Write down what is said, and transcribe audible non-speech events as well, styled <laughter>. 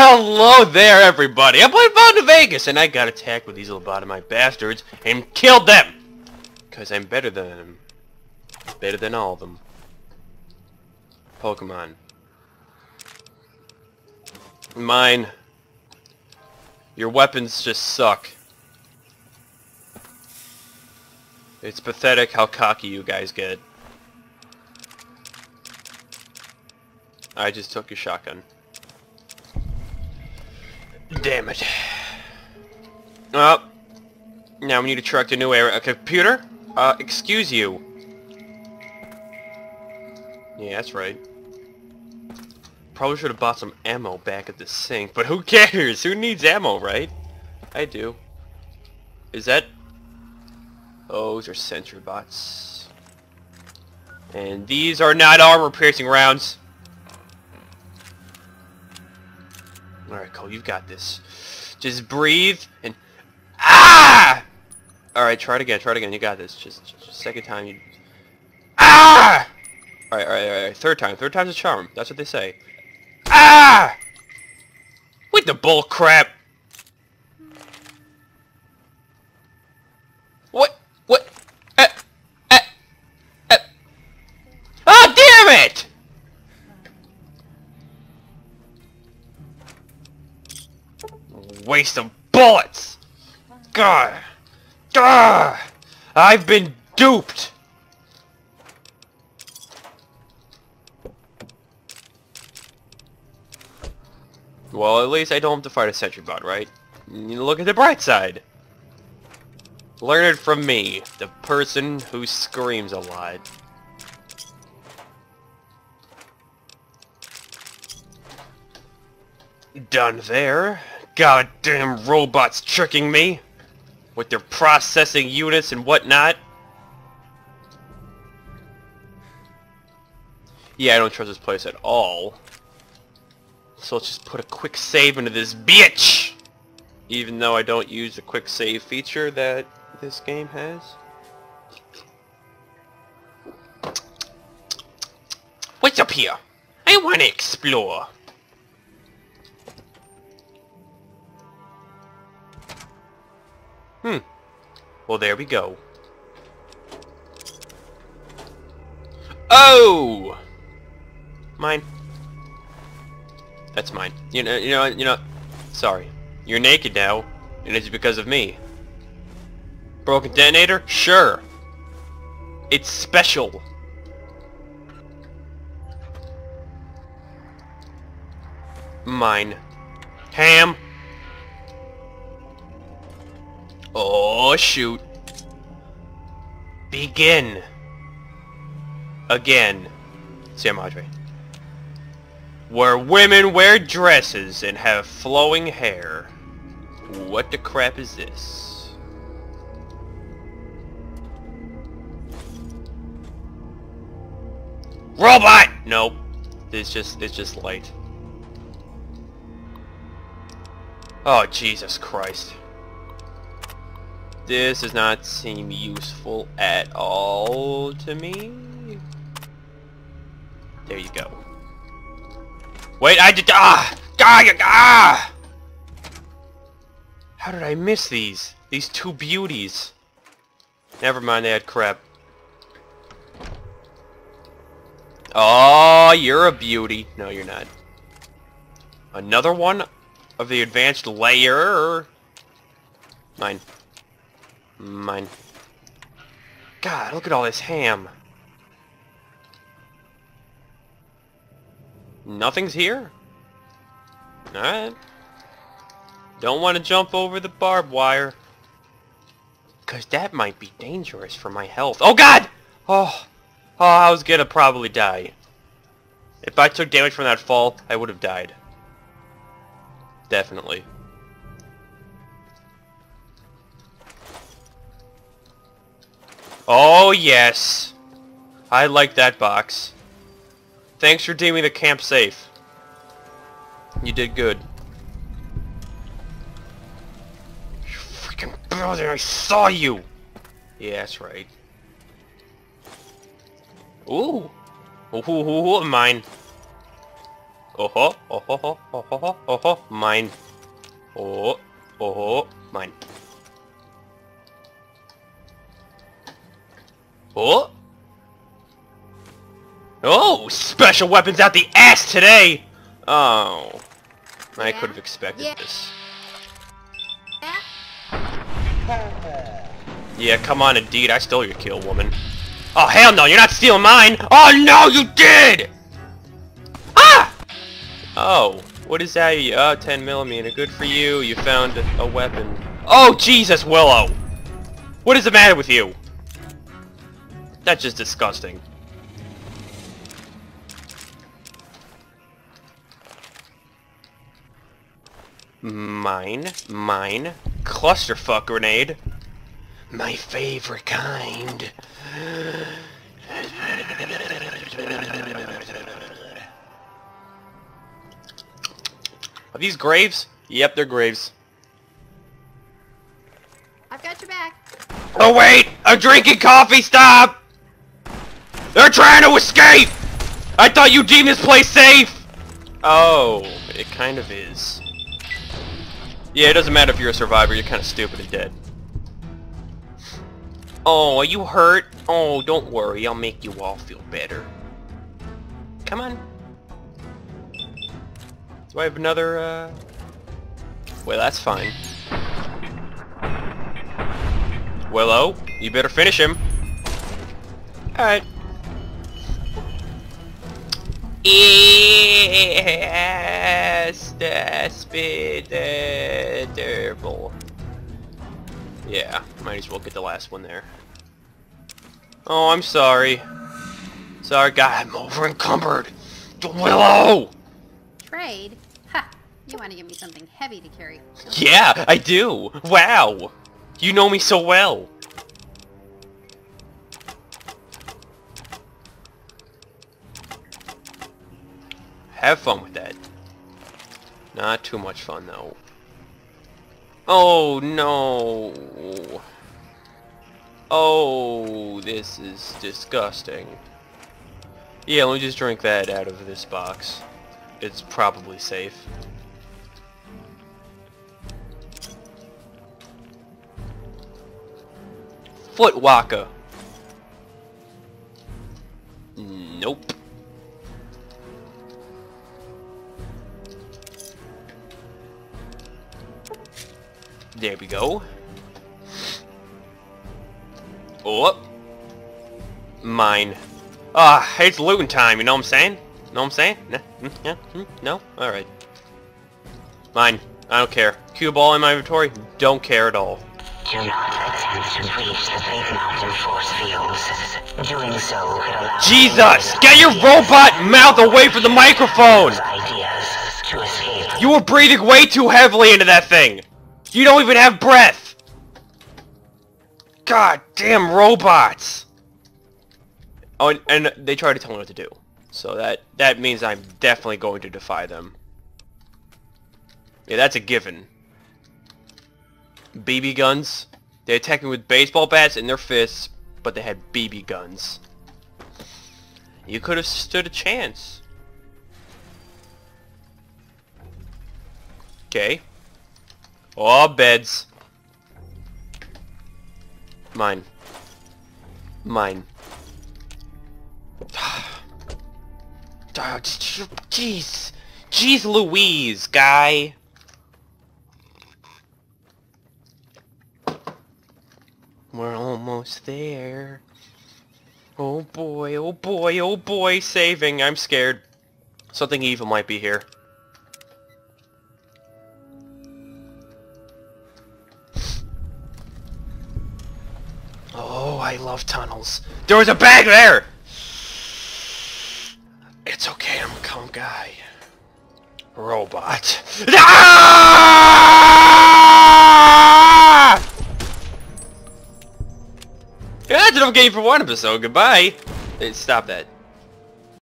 Hello there, everybody. I played Bound to Vegas, and I got attacked with these lobotomite bastards and killed them. Because I'm better than them. Better than all of them. Pokemon. Mine. Your weapons just suck. It's pathetic how cocky you guys get. I just took your shotgun. Damn it. Well, now we need to track the new area. A computer? Uh, excuse you. Yeah, that's right. Probably should have bought some ammo back at the sink, but who cares? Who needs ammo, right? I do. Is that... Oh, those are sentry bots. And these are not armor-piercing rounds. Cole, you've got this. Just breathe and... Ah! Alright, try it again, try it again. You got this. Just, just second time you... Ah! Alright, alright, alright. Third time. Third time's a charm. That's what they say. Ah! With the bull crap. Waste of bullets! God! God! I've been duped! Well, at least I don't have to fight a sentry bot, right? Look at the bright side. Learn it from me, the person who screams a lot. Done there. Goddamn robots tricking me. With their processing units and whatnot. Yeah, I don't trust this place at all. So let's just put a quick save into this bitch! Even though I don't use the quick save feature that this game has. What's up here? I want to explore. Well, there we go. Oh! Mine. That's mine. You know, you know, you know. Sorry. You're naked now, and it's because of me. Broken detonator? Sure. It's special. Mine. Ham. Oh, shoot. Begin. Again. Sam Madre. Where women wear dresses and have flowing hair. What the crap is this? Robot! Nope. It's just, it's just light. Oh, Jesus Christ. This does not seem useful at all to me. There you go. Wait, I did- ah! Ah! Ah! How did I miss these? These two beauties. Never mind, they had crap. Oh, you're a beauty. No, you're not. Another one of the advanced layer. Mine. Mine. God, look at all this ham. Nothing's here? Alright. Don't want to jump over the barbed wire. Because that might be dangerous for my health. Oh god! Oh, oh, I was gonna probably die. If I took damage from that fall, I would have died. Definitely. Oh yes! I like that box. Thanks for deeming the camp safe. You did good. You freaking brother, I saw you! Yeah, that's right. Ooh! Ooh, ooh, ooh, ooh mine. Oh ho, oh ho oh ho ho, oh ho, mine. Oh, oh ho, mine. Oh! Oh! Special weapons out the ass today! Oh. I Yeah? could have expected Yeah. this. Yeah? Yeah, come on, indeed. I stole your kill, woman. Oh, hell no, you're not stealing mine! Oh, no, you did! Ah! Oh, what is that? Oh, 10 millimeter. Good for you. You found a weapon. Oh, Jesus, Willow! What is the matter with you? That's just disgusting. Mine, mine, clusterfuck grenade. My favorite kind. Are these graves? Yep, they're graves. I've got your back. Oh wait! I'm drinking coffee, stop! They're trying to escape! I thought you deemed this place safe! Oh, it kind of is. Yeah, it doesn't matter if you're a survivor, you're kind of stupid and dead. Oh, are you hurt? Oh, don't worry, I'll make you all feel better. Come on. Do I have another, uh... Well, that's fine. Willow, you better finish him. Alright. Yes, that's terrible. Yeah, might as well get the last one there. Oh, I'm sorry. Sorry, guy, I'm over encumbered. Willow! Trade? Ha! You want to give me something heavy to carry. Yeah, I do. Wow. You know me so well. Have fun with that. Not too much fun though. Oh no. Oh, this is disgusting. Yeah, let me just drink that out of this box. It's probably safe. Footwalker. Nope. There we go. Oh. Mine. Ah, it's looting time, you know what I'm saying? Know what I'm saying? Nah, mm, yeah, mm, no? Alright. Mine. I don't care. Cue ball in my inventory? Don't care at all. Do not attempt to breach the Big Mountain force fields. Doing so could allow... Jesus! Get your robot mouth away from the microphone! Ideas to escape. You were breathing way too heavily into that thing! You don't even have breath! God damn robots! Oh, and, and they try to tell me what to do. So that, that means I'm definitely going to defy them. Yeah, that's a given. BB guns. They attack me with baseball bats in their fists, but they had BB guns. You could have stood a chance. Okay. Oh, beds. Mine. Mine. <sighs> Oh, Jeez. Jeez Louise, guy. We're almost there. Oh boy, oh boy, oh boy, saving. I'm scared. Something evil might be here. Love tunnels. There was a bag there! It's okay, I'm a calm guy. Robot. Ah! Yeah, that's enough game for one episode. Goodbye. Hey, stop that.